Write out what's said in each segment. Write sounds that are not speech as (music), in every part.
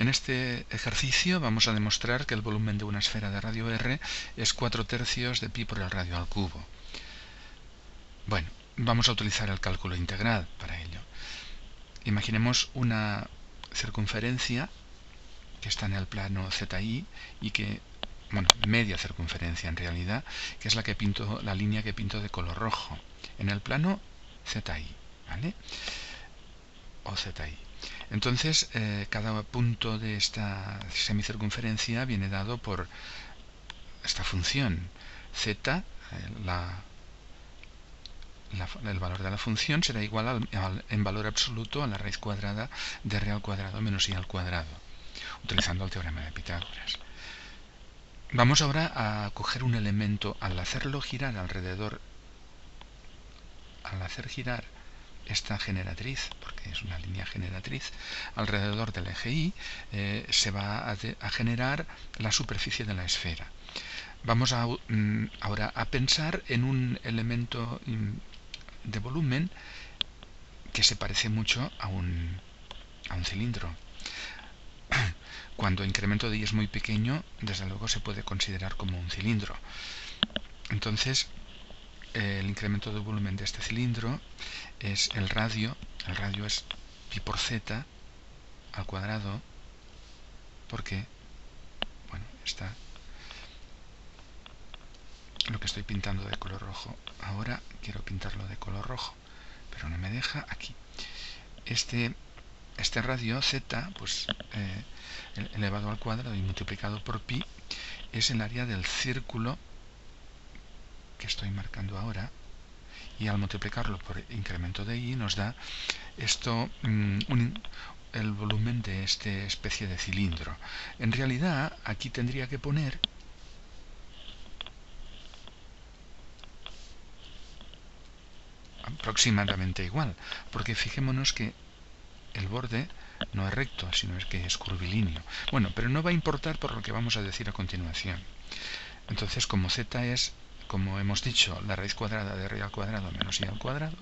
En este ejercicio vamos a demostrar que el volumen de una esfera de radio R es 4 tercios de pi por el radio al cubo. Bueno, vamos a utilizar el cálculo integral para ello. Imaginemos una circunferencia que está en el plano ZI y que, bueno, media circunferencia en realidad, que es la que pinto, la línea que pinto de color rojo, en el plano ZI, ¿vale? O ZI. Entonces, eh, cada punto de esta semicircunferencia viene dado por esta función z, eh, el valor de la función será igual en valor absoluto a la raíz cuadrada de r al cuadrado menos i al cuadrado, utilizando el teorema de Pitágoras. Vamos ahora a coger un elemento, al hacerlo girar alrededor, al hacer girar esta generatriz, porque es una línea generatriz, alrededor del eje Y, eh, se va a, generar la superficie de la esfera. Vamos a, mm, ahora a pensar en un elemento mm, de volumen que se parece mucho a un, a un cilindro. (coughs) Cuando el incremento de I es muy pequeño, desde luego se puede considerar como un cilindro. Entonces, el incremento de volumen de este cilindro es el radio, el radio es pi por z al cuadrado, porque, bueno, está lo que estoy pintando de color rojo. Ahora quiero pintarlo de color rojo, pero no me deja aquí. Este, este radio z, pues eh, elevado al cuadrado y multiplicado por pi, es el área del círculo que estoy marcando ahora y al multiplicarlo por incremento de i nos da esto mm, el volumen de esta especie de cilindro. En realidad aquí tendría que poner aproximadamente igual, porque fijémonos que el borde no es recto, sino es que es curvilíneo. Bueno, pero no va a importar por lo que vamos a decir a continuación. Entonces, como z es como hemos dicho, la raíz cuadrada de r al cuadrado menos i al cuadrado,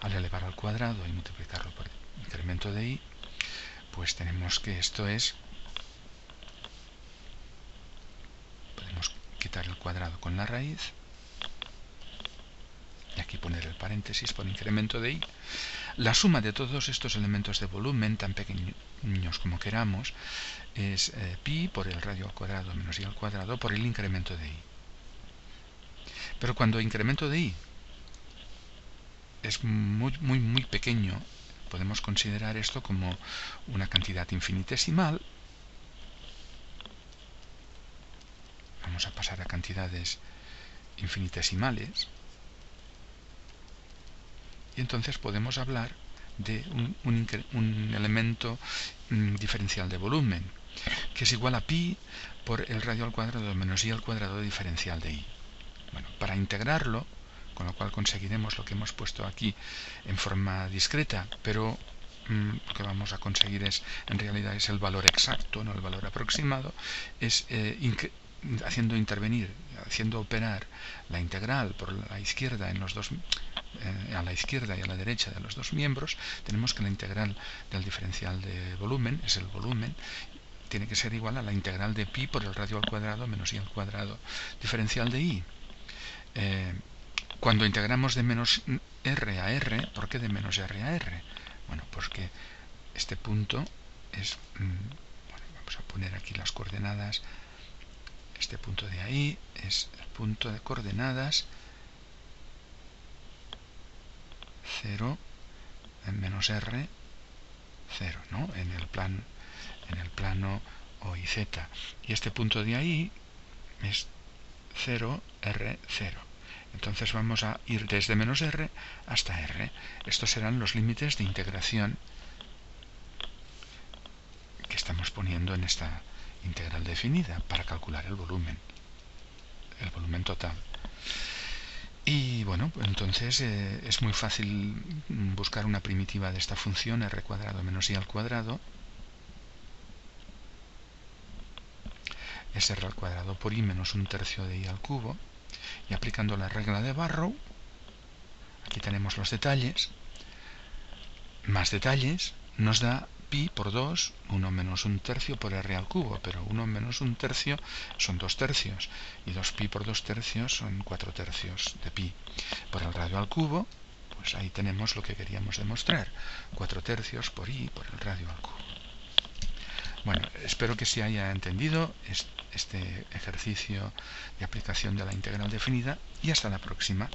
al elevar al cuadrado y multiplicarlo por el incremento de i, pues tenemos que esto es, podemos quitar el cuadrado con la raíz, y aquí poner el paréntesis por incremento de i. La suma de todos estos elementos de volumen, tan pequeños como queramos, es eh, pi por el radio al cuadrado menos i al cuadrado por el incremento de i. Pero cuando incremento de i es muy, muy, muy pequeño, podemos considerar esto como una cantidad infinitesimal. Vamos a pasar a cantidades infinitesimales. Y entonces podemos hablar de un, elemento mm, diferencial de volumen, que es igual a pi por el radio al cuadrado menos i al cuadrado diferencial de i. Bueno, para integrarlo, con lo cual conseguiremos lo que hemos puesto aquí en forma discreta, pero mm, lo que vamos a conseguir es, en realidad, es el valor exacto, no el valor aproximado, es eh, haciendo intervenir, haciendo operar la integral por la izquierda en los dos eh, a la izquierda y a la derecha de los dos miembros, tenemos que la integral del diferencial de volumen es el volumen tiene que ser igual a la integral de pi por el radio al cuadrado menos i al cuadrado. Diferencial de i eh, cuando integramos de menos r a r, ¿por qué de menos r a r? Bueno, porque este punto es, mm, vamos a poner aquí las coordenadas, este punto de ahí es el punto de coordenadas 0 en menos r 0, ¿no? En el plan en el plano O y Z. Y este punto de ahí es 0, R, 0. Entonces vamos a ir desde menos r hasta r. Estos serán los límites de integración que estamos poniendo en esta integral definida para calcular el volumen, el volumen total. Y bueno, entonces eh, es muy fácil buscar una primitiva de esta función r cuadrado menos i al cuadrado. Es r al cuadrado por i menos un tercio de i al cubo y aplicando la regla de Barrow, aquí tenemos los detalles, más detalles, nos da pi por 2, 1 menos un tercio por r al cubo, pero 1 menos un tercio son 2 tercios, y 2 pi por 2 tercios son 4 tercios de pi. Por el radio al cubo, pues ahí tenemos lo que queríamos demostrar, 4 tercios por i por el radio al cubo. Bueno, espero que se haya entendido este ejercicio de aplicación de la integral definida y hasta la próxima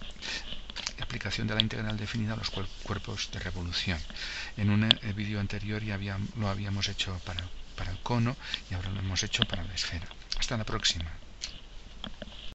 aplicación de la integral definida a los cuerpos de revolución. En un eh, vídeo anterior ya lo habíamos hecho para, para el cono y ahora lo hemos hecho para la esfera. Hasta la próxima.